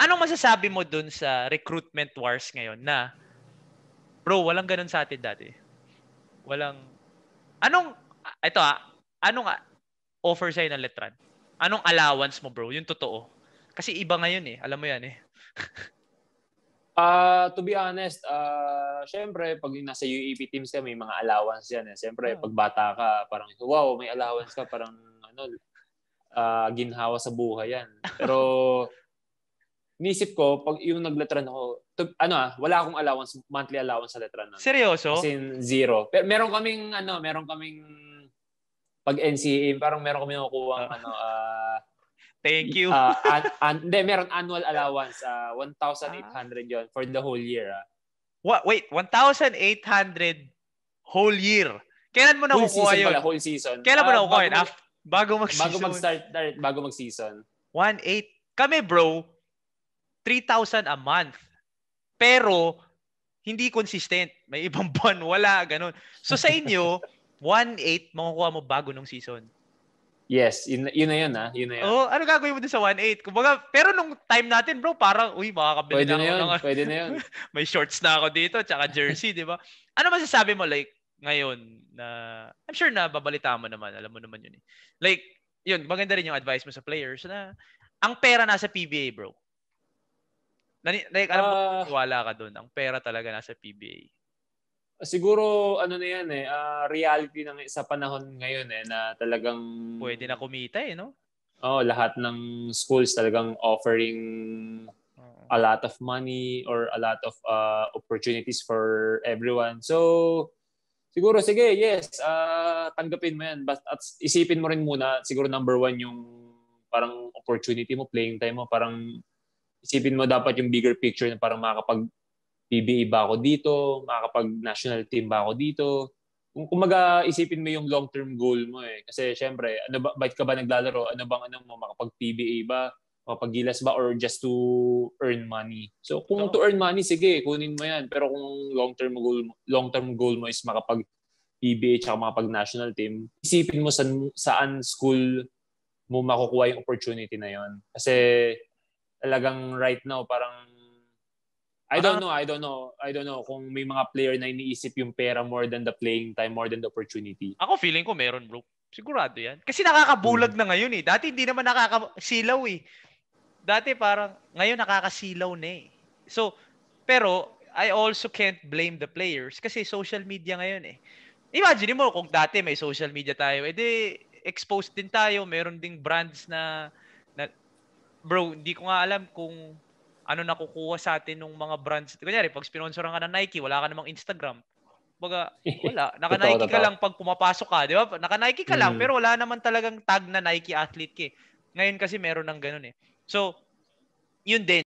Anong masasabi mo dun sa recruitment wars ngayon na bro, walang ganun sa atin dati. Walang Anong ito ah, anong offer sa'yo ng Letran? Anong allowance mo, bro? Yung totoo. Kasi iba ngayon eh. Alam mo yan eh. Uh, to be honest, uh, syempre, pag nasa UAP teams ka, may mga allowance yan. Eh. Syempre, oh. pag bata ka, parang, wow, may allowance ka, parang, ano, uh, ginhawa sa buhay yan. Pero, nisip ko, pag yung nagletran ako, to, ano ah, wala akong allowance, monthly allowance sa letran. Nun. Seryoso? As in, zero. Pero meron kaming, ano, meron kaming, pag NCAA, parang meron kami nakukuha, uh, ano, uh, Thank you. uh, an, an, hindi, meron annual allowance. Uh, 1,800 yon for the whole year. Ah. What, wait, 1,800 whole year? Kailan mo nakukuha yun? Pala, whole season. Kailan mo uh, nakukuha yun? Mag, bago mag-season? Bago mag-start, bago mag-season. 1,800. Kami bro, 3,000 a month. Pero, hindi consistent. May ibang buwan, wala, ganun. So sa inyo, 1,800 makukuha mo bago nung season. Yes, yun, yun na yun ha. Ah. Yun na yun. Oh, ano gagawin mo din sa 1.8? Kumbaga, pero nung time natin, bro, parang, uy, makakabili pwede na, na yun, ako. Pwede na yun. may shorts na ako dito, tsaka jersey, di ba? Ano masasabi mo, like, ngayon, na, I'm sure na babalita mo naman, alam mo naman yun eh. Like, yun, maganda rin yung advice mo sa players na, ang pera nasa PBA, bro. Like, alam mo, uh, wala ka doon. Ang pera talaga nasa PBA siguro ano na yan eh, uh, reality ng sa panahon ngayon eh na talagang pwede na kumita eh, no? Oh, lahat ng schools talagang offering a lot of money or a lot of uh, opportunities for everyone. So siguro sige, yes, uh, tanggapin mo 'yan. But at isipin mo rin muna siguro number one yung parang opportunity mo, playing time mo, parang isipin mo dapat yung bigger picture na parang makakapag PBA ba ako dito? Makakapag-national team ba ako dito? Kung kumaga isipin mo yung long-term goal mo eh. Kasi syempre, ano ba, bakit ka ba naglalaro? Ano bang ano mo? Makapag-PBA ba? Makapag-gilas ba? Or just to earn money? So kung to earn money, sige, kunin mo yan. Pero kung long-term goal, long-term goal mo is makapag PBA tsaka makapag-national team, isipin mo saan, saan school mo makukuha yung opportunity na yon. Kasi talagang right now, parang I don't know, I don't know. I don't know kung may mga player na iniisip yung pera more than the playing time, more than the opportunity. Ako feeling ko meron, bro. Sigurado yan. Kasi nakakabulag hmm. na ngayon eh. Dati hindi naman nakakasilaw eh. Dati parang, ngayon nakakasilaw na eh. So, pero, I also can't blame the players kasi social media ngayon eh. Imagine mo kung dati may social media tayo, edi exposed din tayo, meron ding brands na, na bro, hindi ko nga alam kung ano nakukuha sa atin ng mga brands. Kunyari, pag sponsoran ka ng Nike, wala ka namang Instagram. Baga, wala. Naka-Nike ka lang pag pumapasok ka, di ba? Naka-Nike ka lang, mm. pero wala naman talagang tag na Nike athlete ka. Eh. Ngayon kasi meron ng ganun eh. So, yun din.